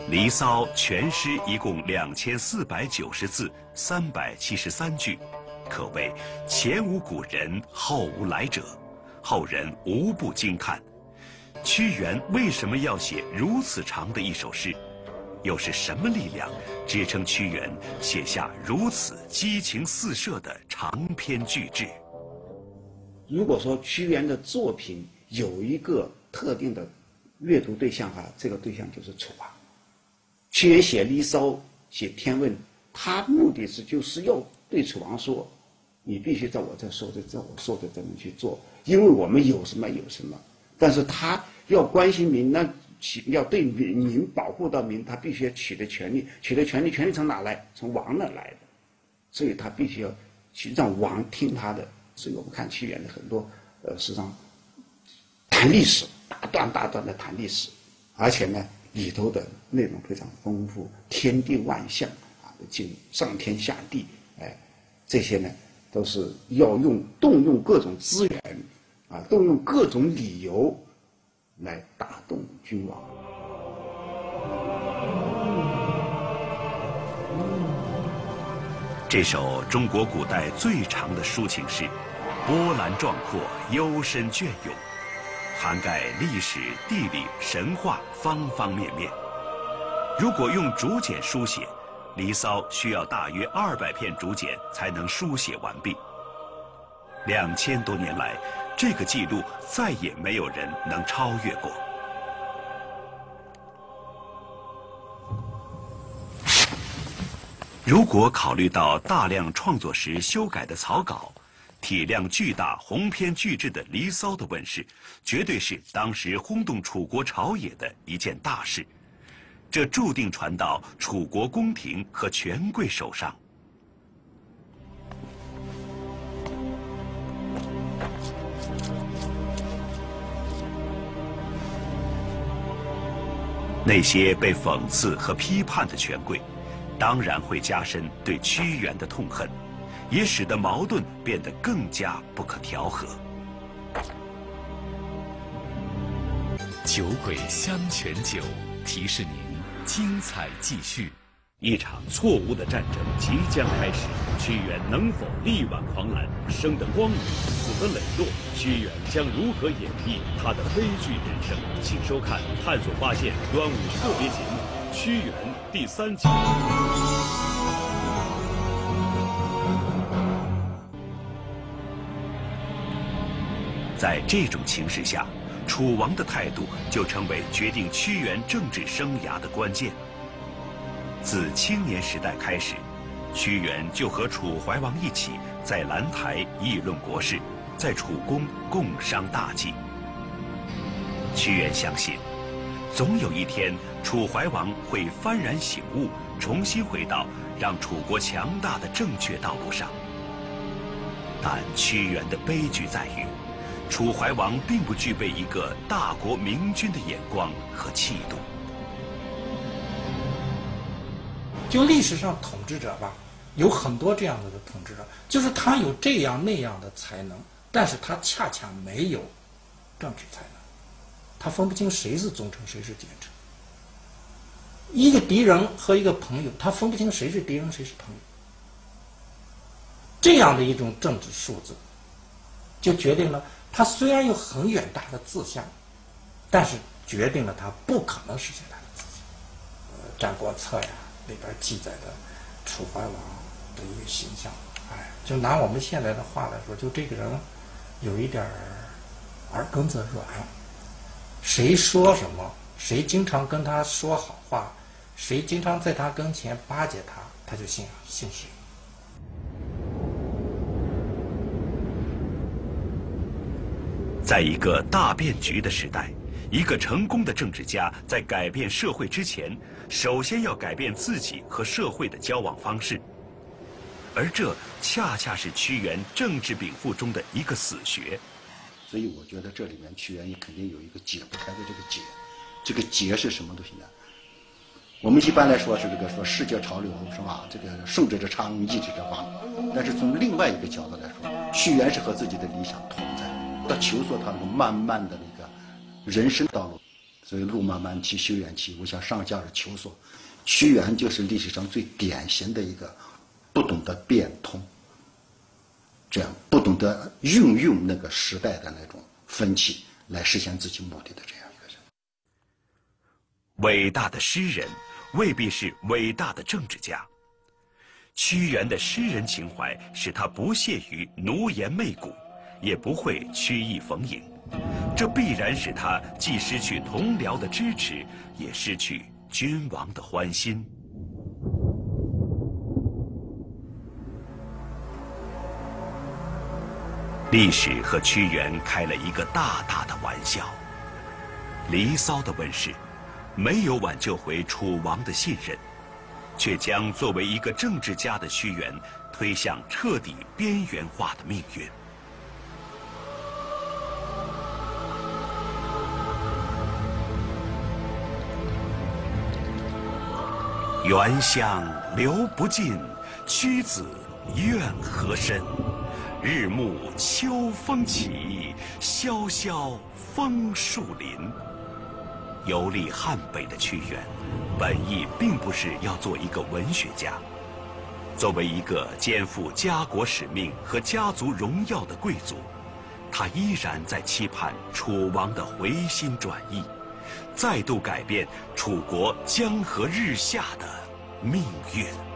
《离骚》全诗一共两千四百九十字，三百七十三句，可谓前无古人，后无来者，后人无不惊叹。屈原为什么要写如此长的一首诗？又是什么力量支撑屈原写下如此激情四射的长篇巨制？如果说屈原的作品有一个特定的阅读对象哈，这个对象就是楚王。屈原写《离骚》、写《天问》，他目的是就是要对楚王说：“你必须在我这说的，在我说的这么去做，因为我们有什么有什么。”但是他要关心民，那取要对民民保护到民，他必须要取得权利，取得权利，权利从哪来？从王那来的，所以他必须要去让王听他的。所以我们看屈原的很多呃诗章，谈历史，大段大段的谈历史，而且呢。里头的内容非常丰富，天地万象啊，进上天下地，哎，这些呢都是要用动用各种资源，啊，动用各种理由来打动君王。这首中国古代最长的抒情诗，波澜壮阔，幽深隽永。涵盖历史、地理、神话方方面面。如果用竹简书写，《离骚》需要大约二百片竹简才能书写完毕。两千多年来，这个记录再也没有人能超越过。如果考虑到大量创作时修改的草稿，体量巨大、鸿篇巨制的《离骚》的问世，绝对是当时轰动楚国朝野的一件大事。这注定传到楚国宫廷和权贵手上。那些被讽刺和批判的权贵，当然会加深对屈原的痛恨。也使得矛盾变得更加不可调和。酒鬼香泉酒提示您：精彩继续。一场错误的战争即将开始，屈原能否力挽狂澜，生得光明，死得磊落？屈原将如何演绎他的悲剧人生？请收看《探索发现》端午特别节目《屈原》第三集。在这种情势下，楚王的态度就成为决定屈原政治生涯的关键。自青年时代开始，屈原就和楚怀王一起在兰台议论国事，在楚宫共商大计。屈原相信，总有一天楚怀王会幡然醒悟，重新回到让楚国强大的正确道路上。但屈原的悲剧在于。楚怀王并不具备一个大国明君的眼光和气度。就历史上统治者吧，有很多这样的统治者，就是他有这样那样的才能，但是他恰恰没有政治才能，他分不清谁是忠臣谁是奸臣。一个敌人和一个朋友，他分不清谁是敌人谁是朋友。这样的一种政治素质，就决定了。他虽然有很远大的志向，但是决定了他不可能实现他的志向。呃，《战国策》呀里边记载的楚怀王的一个形象，哎，就拿我们现在的话来说，就这个人有一点儿耳根子软，谁说什么，谁经常跟他说好话，谁经常在他跟前巴结他，他就信信谁。在一个大变局的时代，一个成功的政治家在改变社会之前，首先要改变自己和社会的交往方式，而这恰恰是屈原政治禀赋中的一个死穴。所以我觉得这里面屈原也肯定有一个解不开的这个结，这个结是什么东西呢？我们一般来说是这个说世界潮流是吧？这个顺者昌，逆者亡。但是从另外一个角度来说，屈原是和自己的理想同在。他求索他那个漫漫的那个人生道路，所以路漫漫其修远兮，吾向上下而求索。屈原就是历史上最典型的一个不懂得变通，这样不懂得运用那个时代的那种风气来实现自己目的的这样一个人。伟大的诗人未必是伟大的政治家。屈原的诗人情怀使他不屑于奴颜媚骨，也不会曲意逢迎，这必然使他既失去同僚的支持，也失去君王的欢心。历史和屈原开了一个大大的玩笑，《离骚》的问世，没有挽救回楚王的信任。却将作为一个政治家的屈原推向彻底边缘化的命运。原乡流不尽，屈子怨何深？日暮秋风起，萧萧枫树林。游历汉北的屈原，本意并不是要做一个文学家。作为一个肩负家国使命和家族荣耀的贵族，他依然在期盼楚王的回心转意，再度改变楚国江河日下的命运。